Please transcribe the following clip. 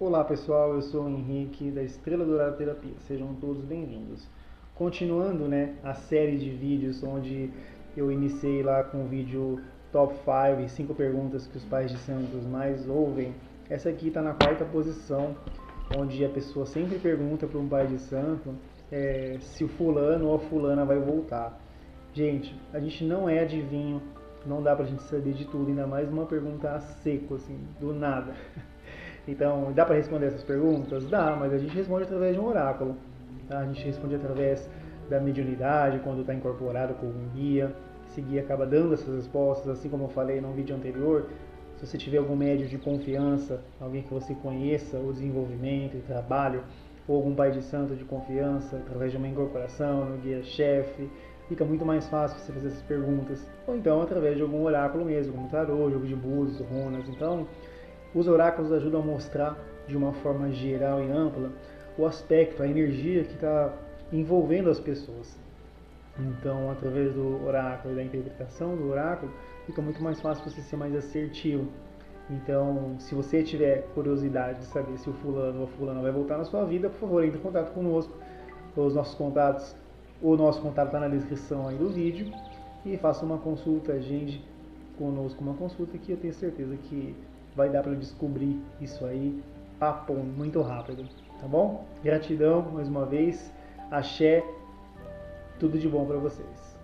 Olá pessoal, eu sou o Henrique da Estrela Dourada Terapia. Sejam todos bem-vindos. Continuando, né, a série de vídeos onde eu iniciei lá com o vídeo Top 5 5 perguntas que os pais de santos mais ouvem. Essa aqui está na quarta posição, onde a pessoa sempre pergunta para um pai de santo é, se o fulano ou a fulana vai voltar. Gente, a gente não é adivinho, não dá pra gente saber de tudo, ainda mais uma pergunta a seco, assim, do nada. Então, dá para responder essas perguntas? Dá, mas a gente responde através de um oráculo. Tá? A gente responde através da mediunidade, quando está incorporado com um guia. Esse guia acaba dando essas respostas, assim como eu falei no vídeo anterior. Se você tiver algum médio de confiança, alguém que você conheça o desenvolvimento e trabalho, ou algum pai de santo de confiança, através de uma incorporação no guia-chefe, fica muito mais fácil você fazer essas perguntas. Ou então através de algum oráculo mesmo, como tarô, jogo de búzios, runas. Então, os oráculos ajudam a mostrar de uma forma geral e ampla o aspecto, a energia que está envolvendo as pessoas. Então, através do oráculo, da interpretação do oráculo, fica muito mais fácil você ser mais assertivo. Então, se você tiver curiosidade de saber se o fulano ou a fulana vai voltar na sua vida, por favor, entre em contato conosco. Os nossos contatos, o nosso contato está na descrição aí do vídeo e faça uma consulta, agende conosco uma consulta que eu tenho certeza que vai dar para descobrir isso aí papo muito rápido, tá bom? Gratidão mais uma vez, axé, tudo de bom para vocês.